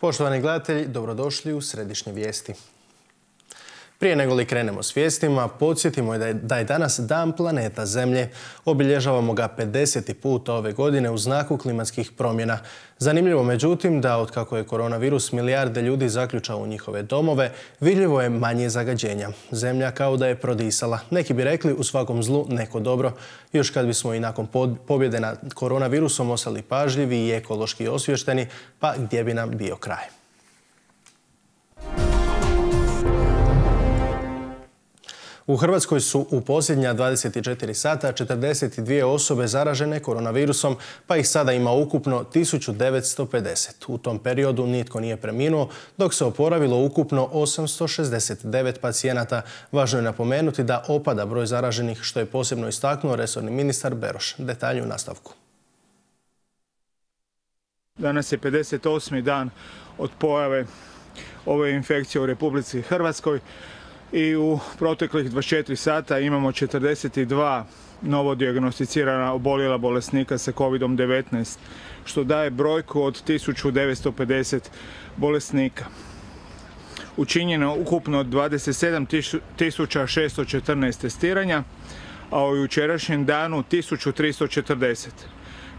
Poštovani gledatelji, dobrodošli u Središnje vijesti. Prije nego li krenemo s vijestima, podsjetimo da je danas Dan planeta Zemlje. Obilježavamo ga 50. put ove godine u znaku klimatskih promjena. Zanimljivo međutim da od kako je koronavirus milijarde ljudi zaključao u njihove domove, vidljivo je manje zagađenja. Zemlja kao da je prodisala. Neki bi rekli u svakom zlu neko dobro. Još kad bismo i nakon pobjede nad koronavirusom ostali pažljivi i ekološki osvješteni, pa gdje bi nam bio kraj. U Hrvatskoj su u posljednja 24 sata 42 osobe zaražene koronavirusom, pa ih sada ima ukupno 1950. U tom periodu nitko nije preminuo, dok se oporavilo ukupno 869 pacijenata. Važno je napomenuti da opada broj zaraženih, što je posebno istaknuo resorni ministar Beroš. Detalji u nastavku. Danas je 58. dan od pojave ove infekcije u Republici Hrvatskoj i u proteklih 24 sata imamo 42 novo dijagnosticirana oboljela bolesnika sa COVID-19, što daje brojku od 1950 bolesnika. Učinjeno ukupno 27.614 testiranja, a u jučerašnjem danu 1340.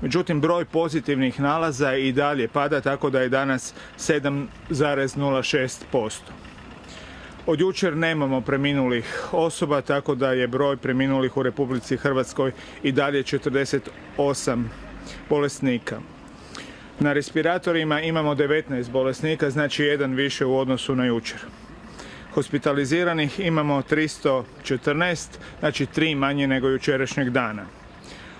Međutim, broj pozitivnih nalaza i dalje pada, tako da je danas 7,06%. Od jučer nemamo preminulih osoba, tako da je broj preminulih u Republici Hrvatskoj i dalje 48 bolesnika. Na respiratorima imamo 19 bolesnika, znači jedan više u odnosu na jučer. Hospitaliziranih imamo 314, znači tri manje nego jučerašnjeg dana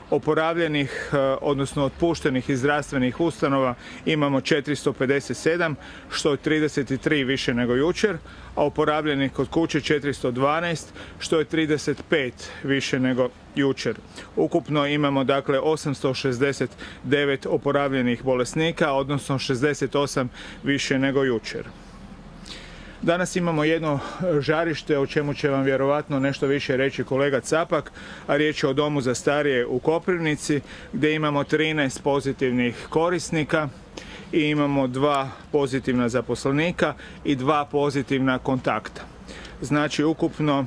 oporavljenih, e, odnosno otpuštenih iz zdravstvenih ustanova imamo 457, što je 33 više nego jučer, a oporavljenih kod kuće 412, što je 35 više nego jučer. Ukupno imamo dakle 869 oporavljenih bolesnika, odnosno 68 više nego jučer. Danas imamo jedno žarište o čemu će vam vjerovatno nešto više reći kolega Capak, a riječ je o domu za starije u Koprivnici gdje imamo 13 pozitivnih korisnika i imamo dva pozitivna zaposlenika i dva pozitivna kontakta. Znači ukupno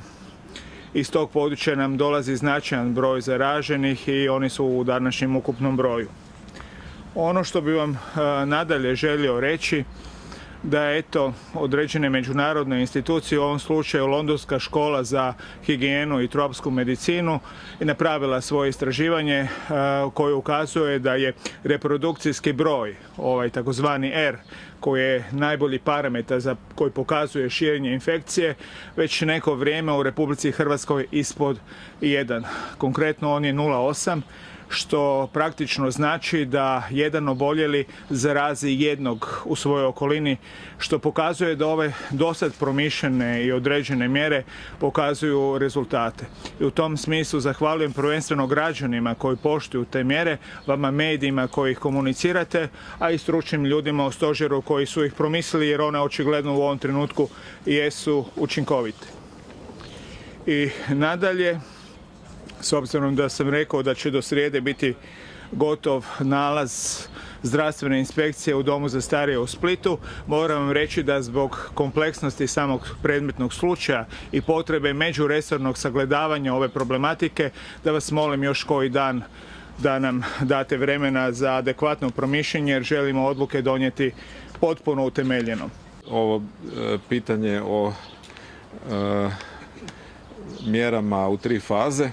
iz tog područja nam dolazi značajan broj zaraženih i oni su u današnjem ukupnom broju. Ono što bi vam nadalje želio reći da eto određene međunarodne institucije, u ovom slučaju Londonska škola za higijenu i tropsku medicinu je napravila svoje istraživanje koje ukazuje da je reprodukcijski broj, ovaj takozvani R, koji je najbolji parametar za koji pokazuje širenje infekcije, već neko vrijeme u Republici Hrvatskoj ispod 1. Konkretno on je 0,8 što praktično znači da jedan oboljeli zarazi jednog u svojoj okolini, što pokazuje da ove dosad promišljene i određene mjere pokazuju rezultate. I u tom smislu zahvaljujem prvenstveno građanima koji poštuju te mjere, vama medijima koji ih komunicirate, a i stručnim ljudima u stožeru koji su ih promislili jer one očigledno u ovom trenutku jesu učinkovite. I nadalje, s obzirom da sam rekao da će do srijede biti gotov nalaz zdravstvene inspekcije u Domu za starije u Splitu. Moram vam reći da zbog kompleksnosti samog predmetnog slučaja i potrebe međuresornog sagledavanja ove problematike, da vas molim još koji dan da nam date vremena za adekvatno promišljenje jer želimo odluke donijeti potpuno utemeljeno. Ovo e, pitanje o e, mjerama u tri faze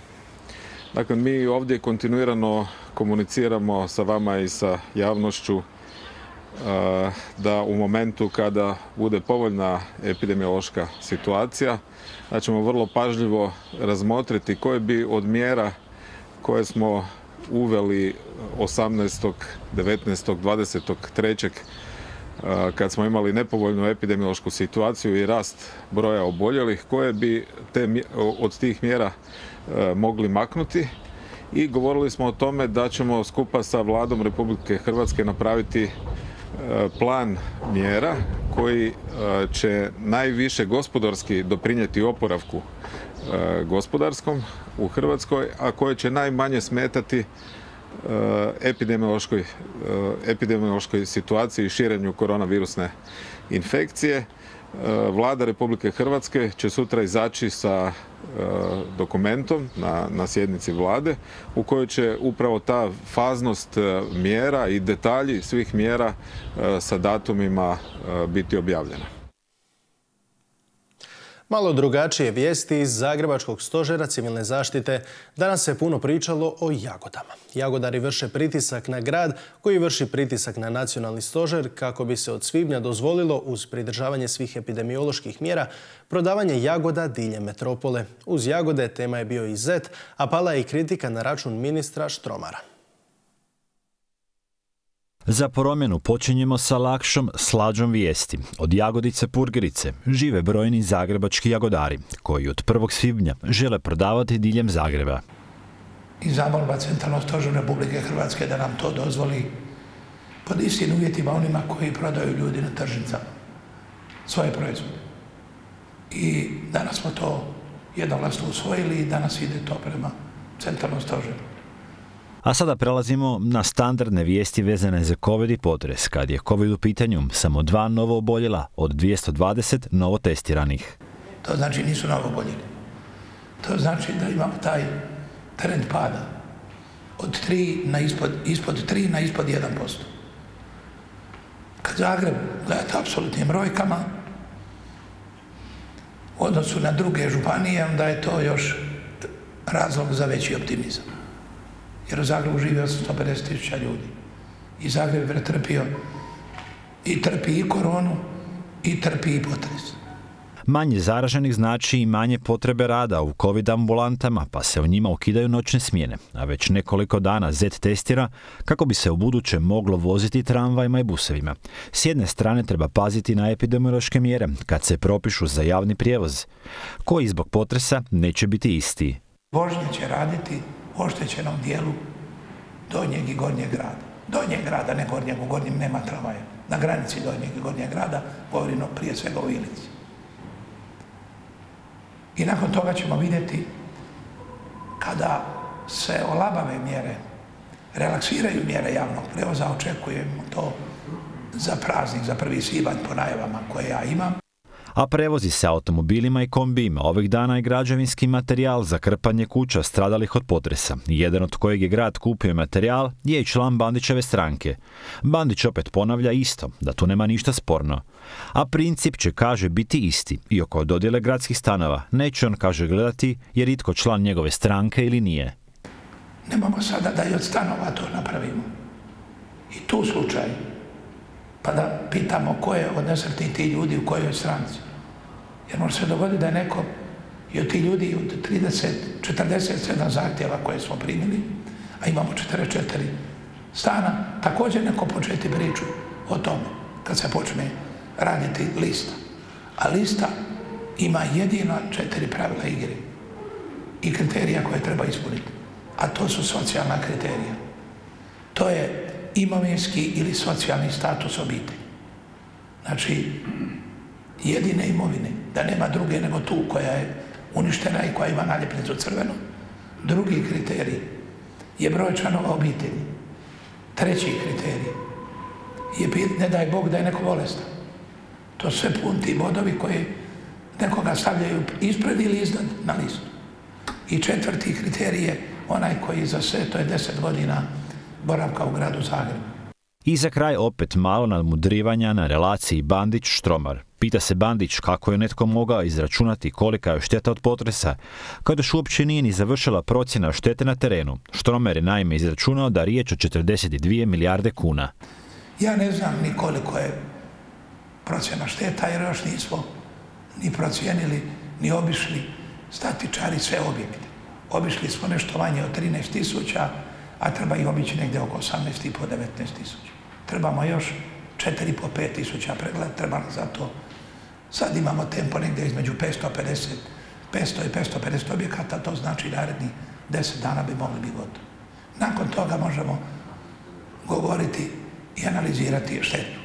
Dakle, mi ovdje kontinuirano komuniciramo sa vama i sa javnošću da u momentu kada bude povoljna epidemiološka situacija, da ćemo vrlo pažljivo razmotriti koje bi od mjera koje smo uveli 18., 19., 20. 3. kad smo imali nepovoljnu epidemiološku situaciju i rast broja oboljelih, koje bi te, od tih mjera E, mogli maknuti i govorili smo o tome da ćemo skupa sa vladom Republike Hrvatske napraviti e, plan mjera koji e, će najviše gospodarski doprinijeti oporavku gospodarskom u Hrvatskoj, a koje će najmanje smetati epidemiološkoj, epidemiološkoj situaciji i širenju koronavirusne infekcije. Vlada Republike Hrvatske će sutra izaći sa dokumentom na, na sjednici vlade u kojoj će upravo ta faznost mjera i detalji svih mjera sa datumima biti objavljena. Malo drugačije vijesti iz Zagrebačkog stožera civilne zaštite. Danas se puno pričalo o jagodama. Jagodari vrše pritisak na grad koji vrši pritisak na nacionalni stožer kako bi se od svibnja dozvolilo uz pridržavanje svih epidemioloških mjera prodavanje jagoda diljem metropole. Uz jagode tema je bio i zet, a pala je i kritika na račun ministra Štromara. Za promjenu počinjemo sa lakšom, slađom vijesti. Od Jagodice Purgerice žive brojni zagrebački jagodari, koji od 1. svibnja žele prodavati diljem Zagreba. I zamolba Centralnog stožu Republike Hrvatske da nam to dozvoli pod istim uvjetima onima koji prodaju ljudi na tržnicama svoje proizvode. I danas smo to jednoglasno usvojili i danas ide to prema Centralnom stožeru. A sada prelazimo na standardne vijesti vezane za COVID i potres, kad je COVID u pitanju samo dva novo oboljela od 220 novo testiranih. To znači nisu novo oboljeli. To znači da imamo taj trend pada od 3 na ispod, ispod 3 na ispod 1%. Kad Zagreb gledate apsolutnim brojkama, u odnosu na druge županije, onda je to još razlog za veći optimizam jer u Zagrebu živi 850 tisuća ljudi. I Zagreb je pretrpio i trpi i koronu i trpi i potres. Manje zaraženih znači i manje potrebe rada u COVID ambulantama, pa se u njima ukidaju noćne smjene, a već nekoliko dana Z testira kako bi se u buduće moglo voziti tramvajima i busevima. S jedne strane treba paziti na epidemiološke mjere kad se propišu za javni prijevoz, koji zbog potresa neće biti isti. Vožnje će raditi oštećenom dijelu donjeg i gornjeg grada. Donjeg grada, ne gornjeg, u gornjem nema tramvaja. Na granici donjeg i gornjeg grada, govorimo prije svega u Ilici. I nakon toga ćemo vidjeti kada se olabave mjere, relaksiraju mjere javnog prevoza, očekujemo to za praznik, za prvi svibanj po najavama koje ja imam a prevozi se automobilima i kombijima. Ovih dana je građevinski materijal za krpanje kuća stradalih od potresa. Jedan od kojeg je grad kupio materijal je i član Bandićeve stranke. Bandić opet ponavlja isto, da tu nema ništa sporno. A princip će, kaže, biti isti i oko dodjele gradskih stanova. Neće on, kaže, gledati jer itko član njegove stranke ili nije. Nemamo sada da i od stanova to napravimo. I tu slučaj pa da pitamo ko je od nesretnih ti ljudi u kojoj stranci. Jer može se dogoditi da je neko i od tih ljudi od 30, 47 zahtjeva koje smo primili, a imamo 44 stana, također neko početi priču o tome kad se počne raditi lista. A lista ima jedina četiri pravila igre i kriterija koje treba ispuniti. A to su socijalna kriterija. To je imovinski ili socijalni status obitelji. Znači, jedine imovine, da nema druge nego tu koja je uništena i koja ima naljepnicu crveno. Drugi kriterij je broj članova obitelji. Treći kriterij je ne daj Bog da je neko bolestan. To sve punti bodovi koji nekoga stavljaju ispred ili iznad na listu. I četvrti kriterij je onaj koji za sve, to je deset godina boravka u gradu Zagrebu. I za kraj opet malo nadmudrivanja na relaciji Bandić-Štromar. Pita se Bandić kako je netko mogao izračunati kolika je šteta od potresa, kad još uopće nije ni završila procjena štete na terenu. Štromer je naime izračunao da riječ o 42 milijarde kuna. Ja ne znam ni koliko je procjena šteta jer još nismo ni procijenili, ni obišli statičari sve objekte. Obišli smo nešto manje od 13 tisuća, a treba ih obići negdje oko 18,5 19 tisuća. Trebamo još 4,5 5 tisuća pregleda, treba za to. Sad imamo tempo negdje između 550, 500 i 550 objekata, to znači naredni 10 dana bi mogli biti gotovi. Nakon toga možemo govoriti i analizirati štetu.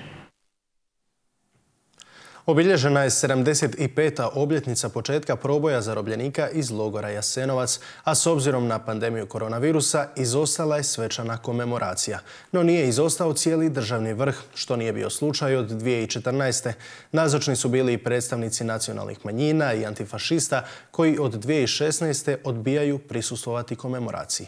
Obilježena je 75. obljetnica početka proboja zarobljenika iz logora Jasenovac, a s obzirom na pandemiju koronavirusa izostala je svečana komemoracija. No nije izostao cijeli državni vrh, što nije bio slučaj od 2014. Nazočni su bili i predstavnici nacionalnih manjina i antifašista koji od 2016. odbijaju prisustovati komemoraciji.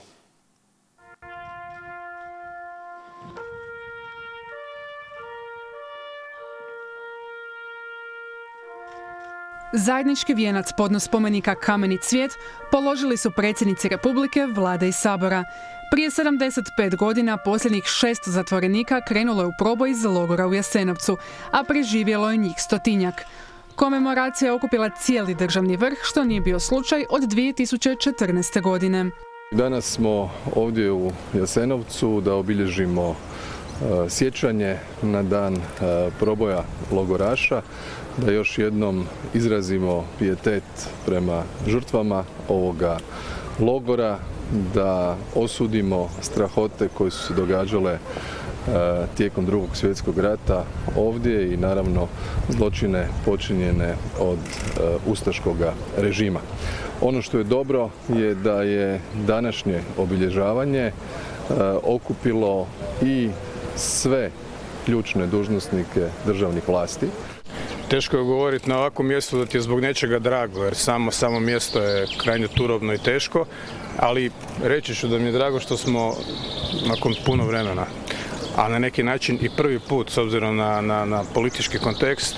Zajednički vijenac podnos spomenika Kameni cvijet položili su predsjednici Republike, vlade i sabora. Prije 75 godina posljednjih šest zatvorenika krenulo je u proboj iz logora u Jasenovcu, a preživjelo je njih stotinjak. Komemoracija je okupila cijeli državni vrh, što nije bio slučaj od 2014. godine. Danas smo ovdje u Jasenovcu da obilježimo e, sjećanje na dan e, proboja logoraša da još jednom izrazimo pijetet prema žrtvama ovoga logora, da osudimo strahote koje su se događale e, tijekom drugog svjetskog rata ovdje i naravno zločine počinjene od e, ustaškoga režima. Ono što je dobro je da je današnje obilježavanje e, okupilo i sve ključne dužnosnike državnih vlasti Teško je govoriti na ovakvom mjestu da ti je zbog nečega drago, jer samo, samo mjesto je krajnje turobno i teško, ali reći ću da mi je drago što smo nakon puno vremena, a na neki način i prvi put s obzirom na, na, na politički kontekst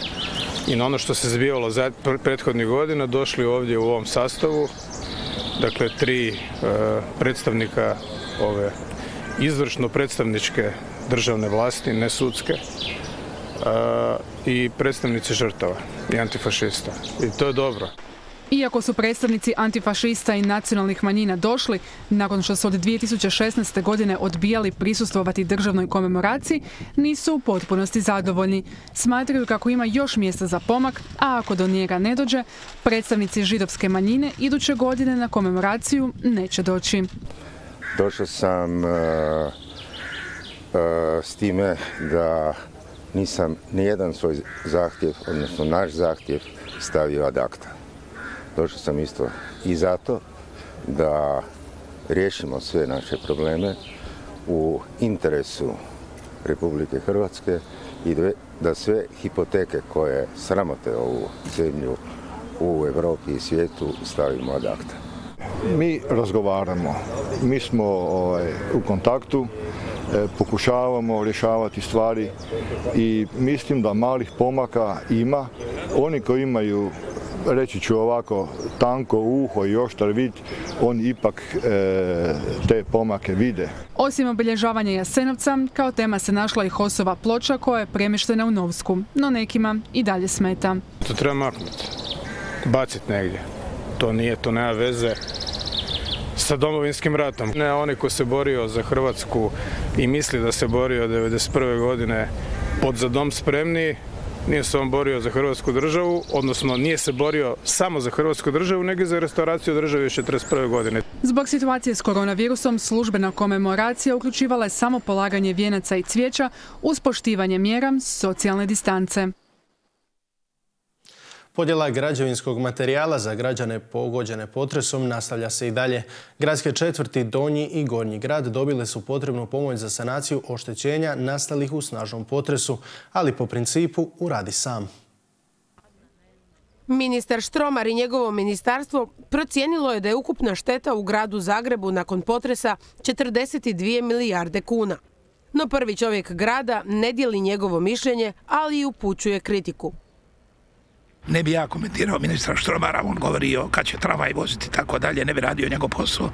i na ono što se zbivalo za prethodnih godina, došli ovdje u ovom sastavu, dakle tri e, predstavnika ove izvršno predstavničke državne vlasti, ne sudske, i predstavnici žrtava i antifašista. I to je dobro. Iako su predstavnici antifašista i nacionalnih manjina došli, nakon što su od 2016. godine odbijali prisustvovati državnoj komemoraciji, nisu u potpunosti zadovoljni. Smatraju kako ima još mjesta za pomak, a ako do njega ne dođe, predstavnici židovske manjine iduće godine na komemoraciju neće doći. Došao sam uh, uh, s time da nisam nijedan svoj zahtjev, odnosno naš zahtjev, stavio ad akta. Došao sam isto i zato da riješimo sve naše probleme u interesu Republike Hrvatske i da sve hipoteke koje sramote ovu zemlju u Europi i svijetu stavimo ad akta. Mi razgovaramo, mi smo ovaj, u kontaktu, pokušavamo rješavati stvari i mislim da malih pomaka ima. Oni koji imaju reći ću ovako, tanko uho i oštar vid, oni ipak e, te pomake vide. Osim obilježavanja Jasenovca, kao tema se našla i Hosova ploča koja je premještena u Novsku, no nekima i dalje smeta. To treba maknuti, baciti negdje. To nije, to nema veze sa domovinskim ratom. Ne onaj ko se borio za Hrvatsku i misli da se borio 1991. godine pod za dom spremni, nije se on borio za Hrvatsku državu, odnosno nije se borio samo za Hrvatsku državu, nego i za restauraciju države još 1941. godine. Zbog situacije s koronavirusom, službena komemoracija uključivala je samo polaganje vijenaca i cvijeća uz poštivanje mjera socijalne distance. Podjela građevinskog materijala za građane pogođene potresom nastavlja se i dalje. Gradske četvrti Donji i Gornji grad dobile su potrebnu pomoć za sanaciju oštećenja nastalih u snažnom potresu, ali po principu uradi sam. Ministar Štromar i njegovo ministarstvo procijenilo je da je ukupna šteta u gradu Zagrebu nakon potresa 42 milijarde kuna. No prvi čovjek grada ne dijeli njegovo mišljenje, ali i upućuje kritiku ne bi ja komentirao ministra Štromara, on govorio kad će travaj voziti tako dalje, ne bi radio njegov posao,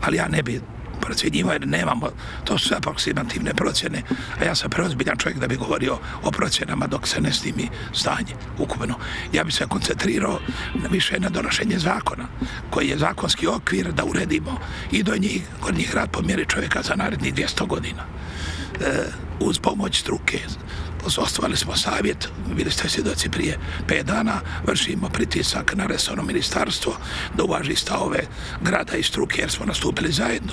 ali ja ne bi procjenjivao jer nemamo, to su aproksimativne procjene, a ja sam preozbiljan čovjek da bi govorio o procjenama dok se ne snimi stanje ukupno. Ja bi se koncentrirao na više na donošenje zakona, koji je zakonski okvir da uredimo i do njih, gornjih grad po mjeri čovjeka za narednih 200 godina. E, uz pomoć struke, osnovali smo savjet, bili ste svjedoci prije pet dana, vršimo pritisak na resorno ministarstvo da uvaži stavove grada i struke jer smo nastupili zajedno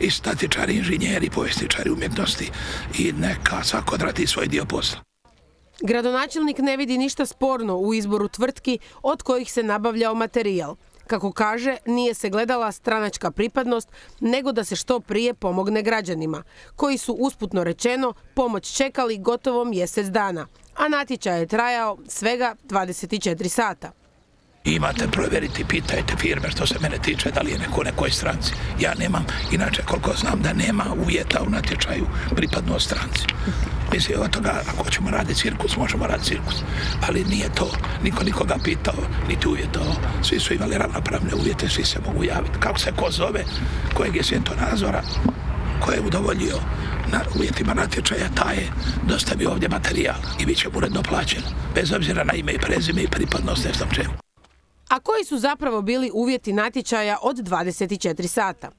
i statičari, inženjeri, povjesničari umjetnosti i neka svako odrati svoj dio posla. Gradonačelnik ne vidi ništa sporno u izboru tvrtki od kojih se nabavljao materijal. Kako kaže, nije se gledala stranačka pripadnost, nego da se što prije pomogne građanima, koji su usputno rečeno pomoć čekali gotovo mjesec dana, a natječaj je trajao svega 24 sata. Imate provjeriti, pitajte firme što se mene tiče, da li je neko u nekoj stranci. Ja nemam, inače koliko znam da nema uvjeta u natječaju pripadnost stranci. Mislim, od toga, ako ćemo raditi cirkus, možemo raditi cirkus. Ali nije to, niko nikoga pitao, niti uvjetao. Svi su imali ravnopravne uvjete, svi se mogu javiti. Kako se ko zove, kojeg je svjetonazora, ko je udovoljio na uvjetima natječaja, taj je dostavio ovdje materijal i bit će uredno plaćen. Bez obzira na ime i prezime i pripadnost, ne znam čemu. A koji su zapravo bili uvjeti natječaja od 24 sata?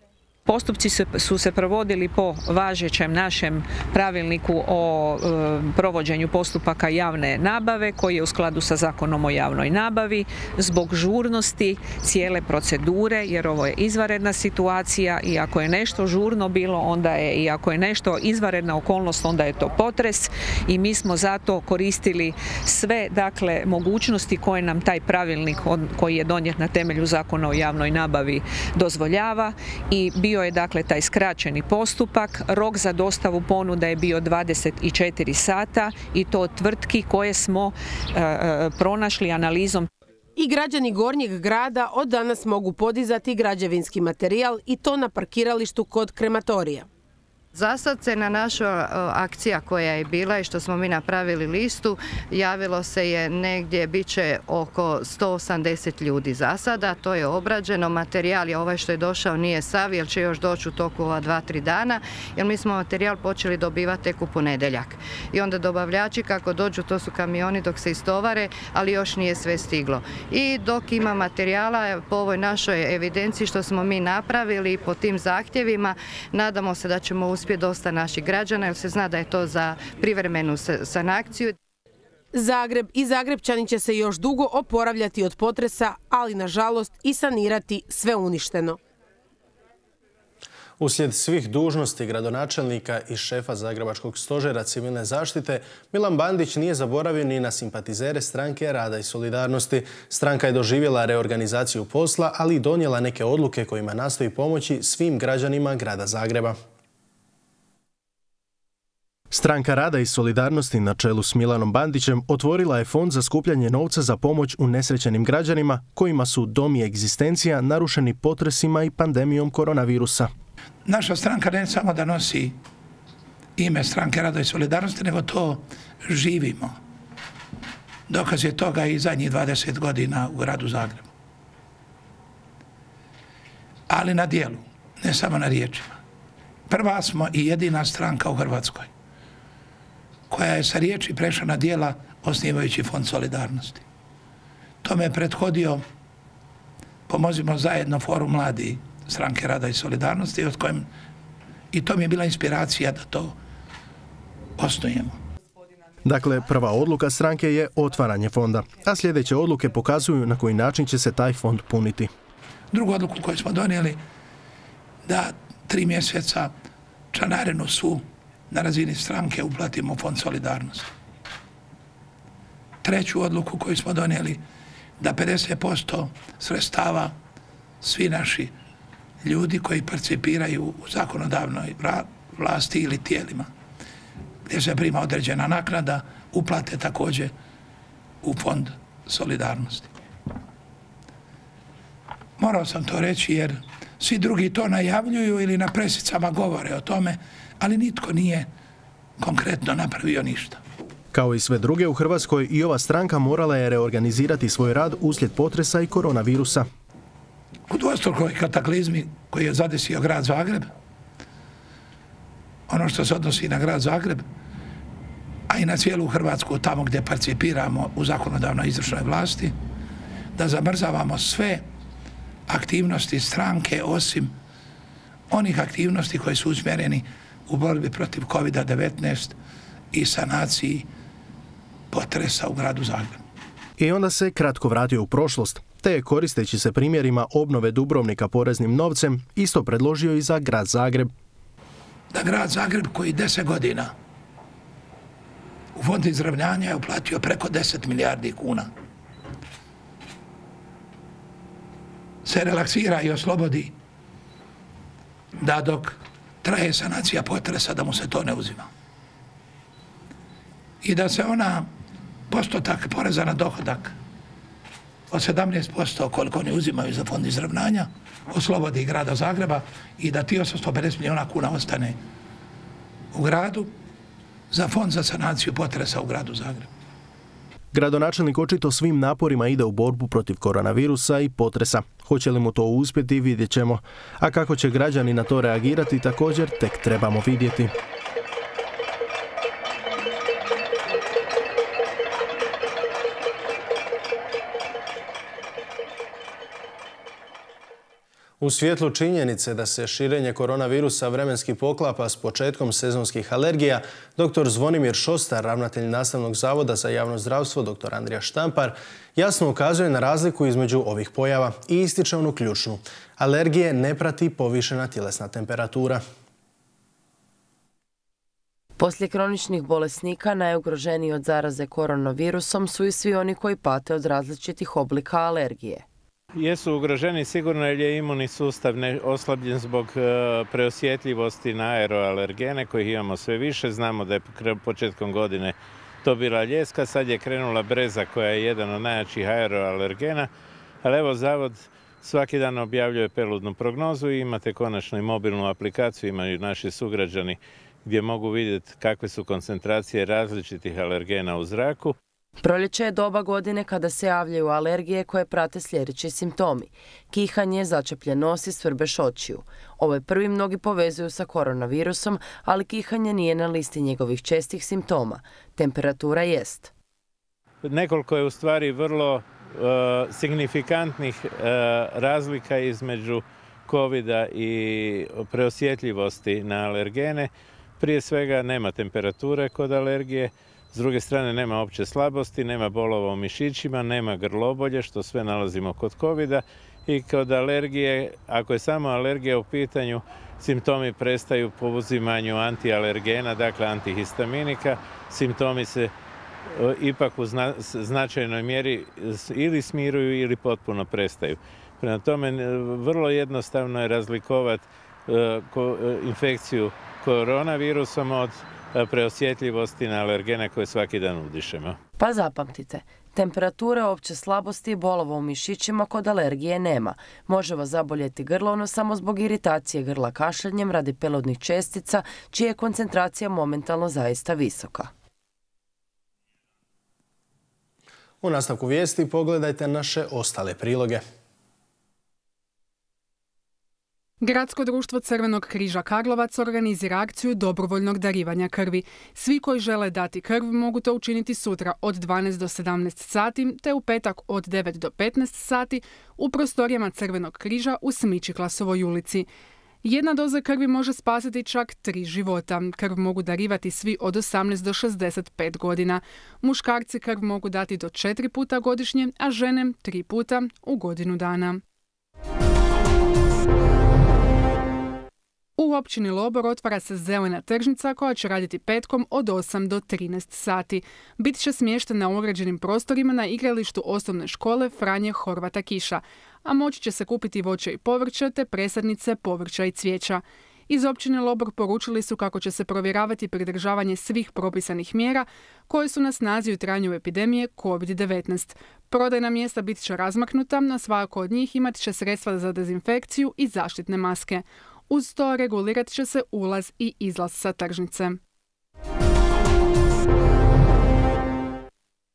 Postupci su se provodili po važećem našem pravilniku o e, provođenju postupaka javne nabave koji je u skladu sa zakonom o javnoj nabavi zbog žurnosti cijele procedure jer ovo je izvanredna situacija i ako je nešto žurno bilo onda je i ako je nešto izvanredna okolnost onda je to potres. I mi smo zato koristili sve dakle mogućnosti koje nam taj pravilnik koji je donijet na temelju zakona o javnoj nabavi dozvoljava i bio je dakle taj skraćeni postupak, rok za dostavu ponuda je bio 24 sata i to tvrtki koje smo e, e, pronašli analizom i građani Gornjeg grada od danas mogu podizati građevinski materijal i to na parkiralištu kod krematorija. Za sad se na našu akcija koja je bila i što smo mi napravili listu, javilo se je negdje, bit će oko 180 ljudi za sada, to je obrađeno, materijal je ovaj što je došao nije sav, jer će još doći u toku ova dva, tri dana, jer mi smo materijal počeli dobivati tek u ponedeljak. I onda dobavljači kako dođu, to su kamioni dok se istovare, ali još nije sve stiglo. I dok ima materijala po ovoj našoj evidenciji što smo mi napravili po tim zahtjevima, nadamo se da ćemo uspjeti dosta naših građana jer se zna da je to za privremenu sanakciju. Zagreb i Zagrebčani će se još dugo oporavljati od potresa, ali nažalost i sanirati sve uništeno. Uslijed svih dužnosti gradonačelnika i šefa Zagrebačkog stožera civilne zaštite, Milan Bandić nije zaboravio ni na simpatizere stranke Rada i Solidarnosti. Stranka je doživjela reorganizaciju posla, ali i donijela neke odluke kojima nastoji pomoći svim građanima grada Zagreba. Stranka rada i solidarnosti na čelu s Milanom Bandićem otvorila je fond za skupljanje novca za pomoć unesrećenim građanima kojima su dom i egzistencija narušeni potresima i pandemijom koronavirusa. Naša stranka ne samo da nosi ime stranke rada i solidarnosti, nego to živimo. Dokaz je toga i zadnjih 20 godina u gradu Zagrebu. Ali na dijelu, ne samo na riječima. Prva smo i jedina stranka u Hrvatskoj koja je sa riječi prešla na dijela osnivajući fond solidarnosti. To me je prethodio Pomozimo zajedno forum mladi stranke rada i solidarnosti od kojem i to mi je bila inspiracija da to osnujemo. Dakle, prva odluka stranke je otvaranje fonda, a sljedeće odluke pokazuju na koji način će se taj fond puniti. Drugu odluku koju smo donijeli da tri mjeseca članarinu su na razini stranke uplatimo fond solidarnosti. Treću odluku koju smo donijeli da 50% sredstava svi naši ljudi koji participiraju u zakonodavnoj vlasti ili tijelima gdje se prima određena naknada uplate također u fond solidarnosti. Morao sam to reći jer svi drugi to najavljuju ili na presicama govore o tome ali nitko nije konkretno napravio ništa. Kao i sve druge u Hrvatskoj i ova stranka morala je reorganizirati svoj rad uslijed potresa i koronavirusa. U dvostrukoj kataklizmi koji je zadesio grad Zagreb, ono što se odnosi na grad Zagreb, a i na cijelu Hrvatsku tamo gdje participiramo u zakonodavnoj izvršnoj vlasti, da zamrzavamo sve aktivnosti stranke osim onih aktivnosti koje su usmjereni u borbi protiv COVID-19 i sanaciji potresa u gradu Zagrebu. I onda se kratko vratio u prošlost, te je koristeći se primjerima obnove Dubrovnika poreznim novcem, isto predložio i za grad Zagreb. Da grad Zagreb koji deset godina u fond izravnjanja je uplatio preko 10 milijardi kuna. Se relaksira i oslobodi da dok traje sanacija potresa da mu se to ne uzima. I da se ona postotak poreza na dohodak od 17% koliko oni uzimaju za fond izravnanja oslobodi grada Zagreba i da ti 850 milijuna kuna ostane u gradu za fond za sanaciju potresa u gradu Zagrebu. Gradonačelnik očito svim naporima ide u borbu protiv koronavirusa i potresa. Hoće li mu to uspjeti vidjet ćemo. A kako će građani na to reagirati također tek trebamo vidjeti. U svjetlu činjenice da se širenje koronavirusa vremenski poklapa s početkom sezonskih alergija, dr. Zvonimir Šostar, ravnatelj Nastavnog zavoda za javno zdravstvo, dr. Andrija Štampar, jasno ukazuje na razliku između ovih pojava i ističe onu ključnu. Alergije ne prati povišena tjelesna temperatura. Poslije kroničnih bolesnika najugroženiji od zaraze koronavirusom su i svi oni koji pate od različitih oblika alergije. Jesu ugroženi sigurno jer je imunni sustav oslabljen zbog e, preosjetljivosti na aeroalergene kojih imamo sve više. Znamo da je početkom godine to bila ljeska, sad je krenula breza koja je jedan od najjačih aeroalergena. Ali evo Zavod svaki dan objavljuje peludnu prognozu i imate konačno i mobilnu aplikaciju, imaju naši sugrađani gdje mogu vidjeti kakve su koncentracije različitih alergena u zraku. Proljeće je doba godine kada se javljaju alergije koje prate sljedeći simptomi. Kihanje, začepljen nos i svrbeš očiju. Je prvi mnogi povezuju sa koronavirusom, ali kihanje nije na listi njegovih čestih simptoma. Temperatura jest. Nekoliko je u stvari vrlo uh, signifikantnih uh, razlika između covid i preosjetljivosti na alergene. Prije svega nema temperature kod alergije, s druge strane nema opće slabosti, nema bolova u mišićima, nema grlobolje, što sve nalazimo kod covid i kod alergije, ako je samo alergija u pitanju, simptomi prestaju po uzimanju antialergena, dakle antihistaminika, simptomi se e, ipak u značajnoj mjeri ili smiruju ili potpuno prestaju. Prema tome, vrlo jednostavno je razlikovati e, e, infekciju koronavirusom od preosjetljivosti na alergene koje svaki dan udišemo. Pa zapamtite, temperature opće slabosti i bolova u mišićima kod alergije nema. Može vas zaboljeti grlo, no samo zbog iritacije grla kašljanjem radi pelodnih čestica, čija je koncentracija momentalno zaista visoka. U nastavku vijesti pogledajte naše ostale priloge. Gradsko društvo Crvenog križa Karlovac organizira akciju dobrovoljnog darivanja krvi. Svi koji žele dati krv mogu to učiniti sutra od 12 do 17 sati te u petak od 9 do 15 sati u prostorijama Crvenog križa u Smičiklasovoj ulici. Jedna doza krvi može spasiti čak tri života. Krv mogu darivati svi od 18 do 65 godina. Muškarci krv mogu dati do četiri puta godišnje, a žene tri puta u godinu dana. U općini Lobor otvara se zelena tržnica koja će raditi petkom od 8 do 13 sati. Bit će smještena u uređenim prostorima na igralištu osnovne škole Franje Horvata Kiša, a moći će se kupiti voće i povrće te presadnice, povrća i cvijeća. Iz općine Lobor poručili su kako će se provjeravati pridržavanje svih propisanih mjera koje su na snazi u trajanju epidemije COVID-19. Prodajna mjesta bit će razmaknuta, na svako od njih imat će sredstva za dezinfekciju i zaštitne maske. Uz to regulirat će se ulaz i izlaz sa tržnice.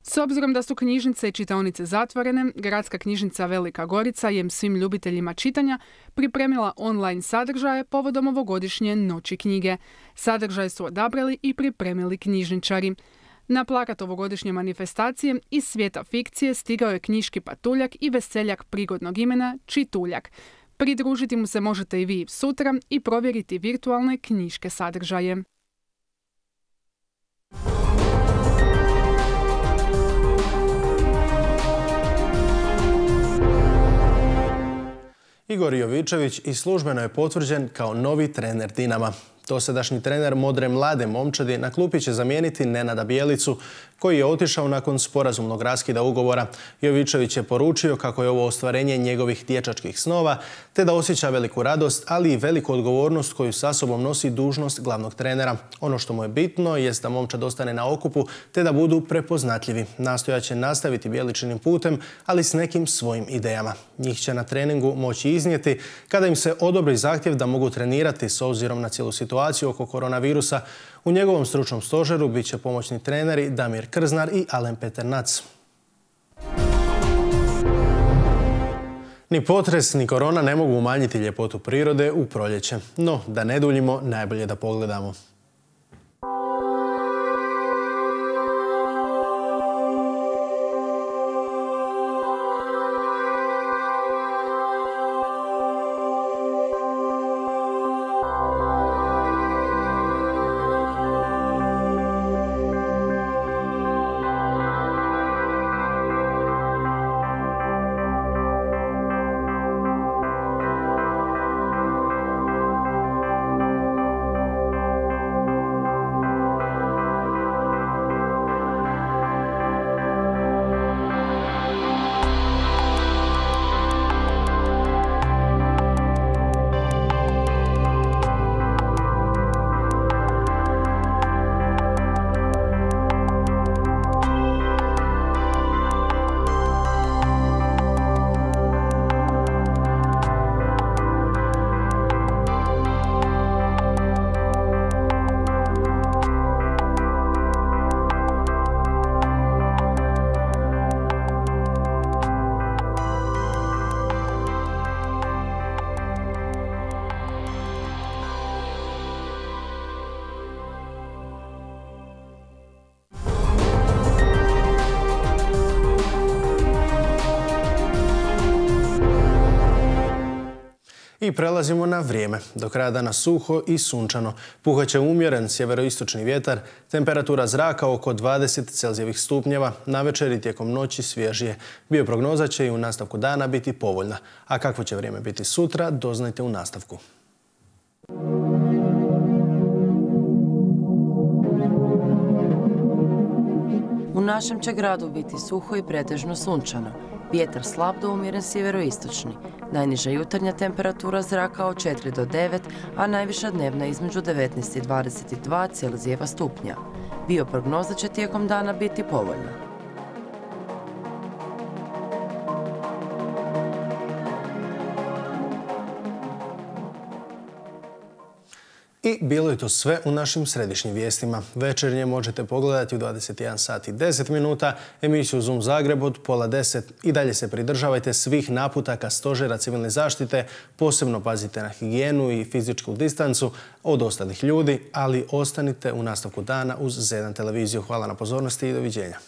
S obzirom da su knjižnice i čitaonice zatvorene, Gradska knjižnica Velika Gorica je svim ljubiteljima čitanja pripremila online sadržaje povodom ovogodišnje Noći knjige. Sadržaje su odabrali i pripremili knjižničari. Na plakat ovogodišnje manifestacije iz svijeta fikcije stigao je knjiški patuljak i veseljak prigodnog imena Čituljak. Pridružiti mu se možete i vi sutra i provjeriti virtualne knjiške sadržaje. Igor Jovičević i službeno je potvrđen kao novi trener Dinama. Dosadašnji trener modre mlade momčadi na klupi će zamijeniti Nenada Bijelicu, koji je otišao nakon sporazumnog raskida ugovora. Jovičević je poručio kako je ovo ostvarenje njegovih dječačkih snova, te da osjeća veliku radost, ali i veliku odgovornost koju sa sobom nosi dužnost glavnog trenera. Ono što mu je bitno jest da momčad ostane na okupu, te da budu prepoznatljivi. Nastoja će nastaviti bijeličinim putem, ali s nekim svojim idejama. Njih će na treningu moći iznijeti kada im se odobri zahtjev da mogu trenirati s obzirom na cijelu situaciju oko koronavirusa. U njegovom stručnom stožeru bit će pomoćni treneri Damir Krznar i Alen Peternac. Ni potres, ni korona ne mogu umanjiti ljepotu prirode u proljeće. No, da ne duljimo, najbolje da pogledamo. I prelazimo na vrijeme. Do kraja dana suho i sunčano. Puhaće umjeren sjeveroistočni vjetar, temperatura zraka oko 20 Celzijevih stupnjeva, na večer i tijekom noći svježije. Bioprognoza će i u nastavku dana biti povoljna. A kakvo će vrijeme biti sutra, doznajte u nastavku. U našem će gradu biti suho i pretežno sunčano. Vjetar slab do umjeren sjeveroistočni. Najniža jutarnja temperatura zraka od 4 do 9, a najviša dnevna između 19 i 22 Celzijeva stupnja. Bioprognoza će tijekom dana biti povoljna. I bilo je to sve u našim središnjim vijestima. Večernje možete pogledati u 21 sati 10 minuta, emisiju Zoom Zagreb od pola 10 i dalje se pridržavajte svih naputaka stožera civilne zaštite, posebno pazite na higijenu i fizičku distancu od ostalih ljudi, ali ostanite u nastavku dana uz Z1 televiziju. Hvala na pozornosti i doviđenja.